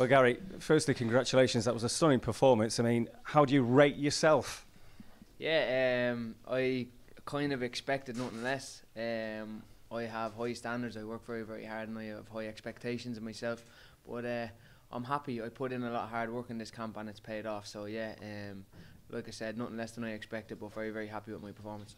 Well, Gary, firstly, congratulations. That was a stunning performance. I mean, how do you rate yourself? Yeah, um, I kind of expected nothing less. Um, I have high standards. I work very, very hard, and I have high expectations of myself. But uh, I'm happy. I put in a lot of hard work in this camp, and it's paid off. So yeah, um, like I said, nothing less than I expected. But very, very happy with my performance.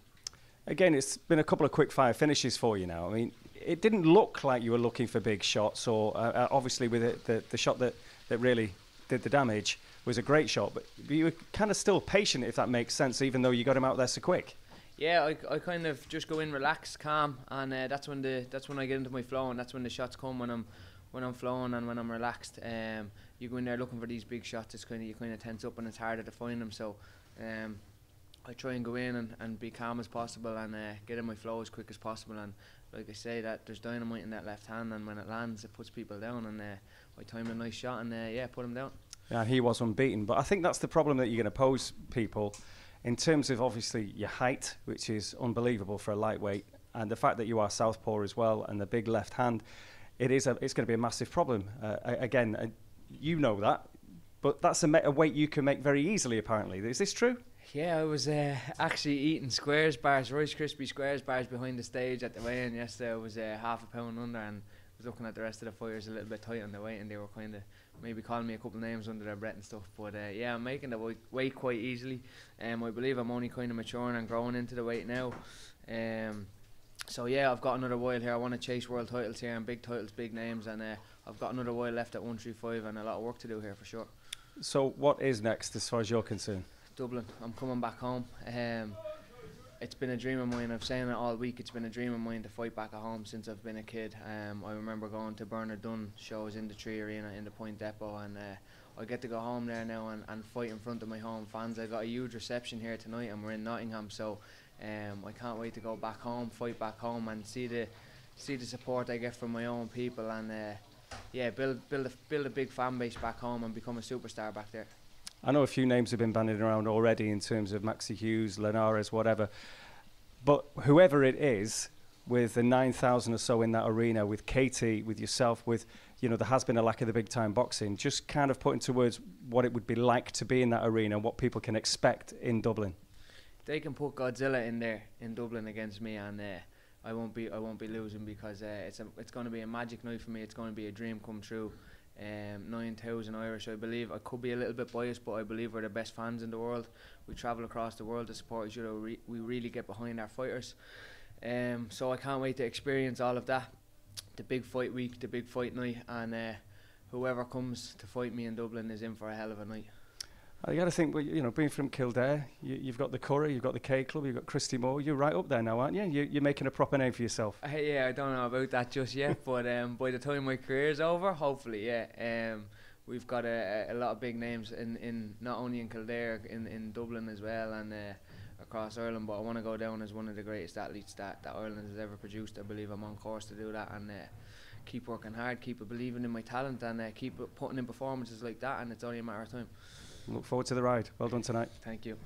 Again, it's been a couple of quick fire finishes for you now. I mean, it didn't look like you were looking for big shots, or uh, uh, obviously with it, the the shot that that really did the damage was a great shot, but you were kind of still patient, if that makes sense, even though you got him out there so quick. Yeah, I, I kind of just go in relaxed, calm, and uh, that's when the that's when I get into my flow, and that's when the shots come when I'm when I'm flowing and when I'm relaxed. Um, you go in there looking for these big shots. It's kind of you kind of tense up, and it's harder to find them. So, um, I try and go in and, and be calm as possible and uh, get in my flow as quick as possible. And like I say, that there's dynamite in that left hand, and when it lands, it puts people down. And uh, I timed a nice shot, and uh, yeah, put him down. Yeah, he was unbeaten. But I think that's the problem that you're going to pose people in terms of obviously your height, which is unbelievable for a lightweight, and the fact that you are southpaw as well, and the big left hand. It is a, it's going to be a massive problem. Uh, again, uh, you know that, but that's a, a weight you can make very easily. Apparently, is this true? Yeah, I was uh, actually eating squares bars, Rice Krispie squares bars behind the stage at the weigh-in yesterday. I was uh, half a pound under and was looking at the rest of the fighters a little bit tight on the weight, and they were kind of maybe calling me a couple of names under their breath and stuff. But uh, yeah, I'm making the weight quite easily. Um, I believe I'm only kind of maturing and growing into the weight now. Um, so yeah, I've got another while here. I want to chase world titles here and big titles, big names, and uh, I've got another while left at 135 and a lot of work to do here for sure. So what is next as far as you're concerned? Dublin. I'm coming back home. Um, it's been a dream of mine. I've saying it all week. It's been a dream of mine to fight back at home since I've been a kid. Um, I remember going to Bernard Dunne shows in the 3Arena in the Point Depot, and uh, I get to go home there now and, and fight in front of my home fans. I got a huge reception here tonight, and we're in Nottingham, so um, I can't wait to go back home, fight back home, and see the see the support I get from my own people, and uh, yeah, build build a, build a big fan base back home and become a superstar back there. I know a few names have been bandied around already in terms of Maxi Hughes, Linares, whatever. But whoever it is, with the 9,000 or so in that arena, with Katie, with yourself, with, you know, there has been a lack of the big time boxing, just kind of put into words what it would be like to be in that arena what people can expect in Dublin. They can put Godzilla in there in Dublin against me, and uh, I won't be I won't be losing because uh, it's a, it's going to be a magic night for me. It's going to be a dream come true um, 9,000 Irish. I believe I could be a little bit biased, but I believe we're the best fans in the world. We travel across the world to support each other. We, we really get behind our fighters. Um, so I can't wait to experience all of that. The big fight week, the big fight night, and uh, whoever comes to fight me in Dublin is in for a hell of a night. You got to think, well, you know, being from Kildare, you, have got the Curragh, you've got the K Club, you've got Christy Moore. You're right up there now, aren't you? you are making a proper name for yourself. Uh, yeah, I don't know about that just yet, but um, by the time my career's over, hopefully, yeah. Um, we've got a, a, lot of big names in, in not only in Kildare, in, in Dublin as well, and uh, across Ireland. But I want to go down as one of the greatest athletes that, that Ireland has ever produced. I believe I'm on course to do that, and uh, keep working hard, keep believing in my talent, and uh, keep putting in performances like that. And it's only a matter of time. Look forward to the ride. Well done tonight. Thank you.